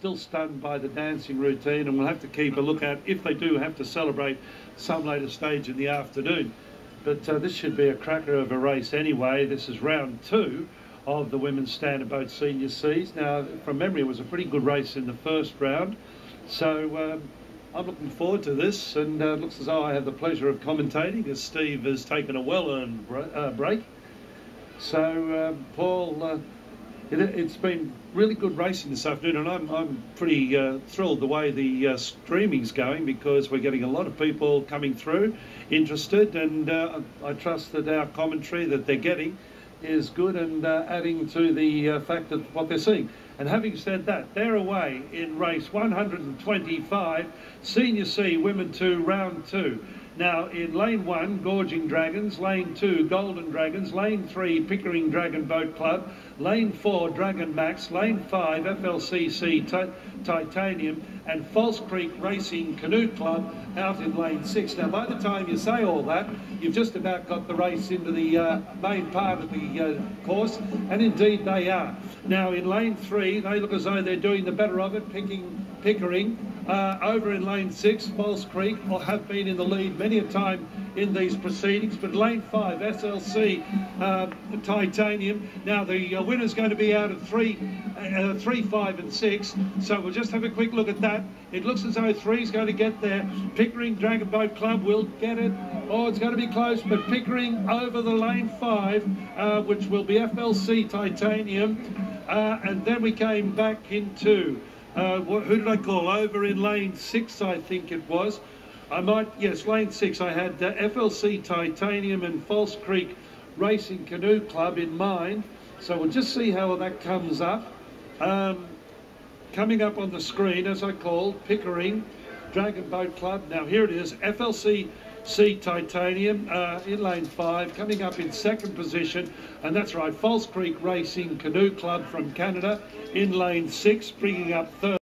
still stunned by the dancing routine, and we'll have to keep a look at if they do have to celebrate some later stage in the afternoon. But uh, this should be a cracker of a race anyway. This is round two of the women's standard boat senior Cs. Now, from memory, it was a pretty good race in the first round. So um, I'm looking forward to this, and uh, looks as though I have the pleasure of commentating as Steve has taken a well-earned uh, break. So, um, Paul, uh, it, has been really good racing this afternoon, and I'm, I'm pretty uh, thrilled the way the uh, streaming's going because we're getting a lot of people coming through interested, and uh, I trust that our commentary that they're getting is good and uh, adding to the uh, fact that what they're seeing. And having said that, they're away in race 125, Senior C, Women 2, Round 2. Now, in lane one, Gorging Dragons, lane two, Golden Dragons, lane three, Pickering Dragon Boat Club, lane four, Dragon Max, lane five, FLCC Titanium, and False Creek Racing Canoe Club out in lane six. Now, by the time you say all that, you've just about got the race into the uh, main part of the uh, course, and indeed they are. Now, in lane three, they look as though they're doing the better of it, picking Pickering uh, over in lane six, False Creek, will have been in the lead many a time in these proceedings. But lane five, SLC uh, Titanium. Now the uh, winner's going to be out of three, uh, three, five, and six. So we'll just have a quick look at that. It looks as though three's going to get there. Pickering Dragon Boat Club will get it. Oh, it's going to be close, but Pickering over the lane five, uh, which will be FLC Titanium. Uh, and then we came back into uh, who did I call? Over in lane six, I think it was. I might, yes, lane six. I had uh, FLC Titanium and False Creek Racing Canoe Club in mind. So we'll just see how that comes up. Um, coming up on the screen, as I called, Pickering Dragon Boat Club. Now here it is, FLC C Titanium uh, in lane five, coming up in second position, and that's right, False Creek Racing Canoe Club from Canada in lane six, bringing up third.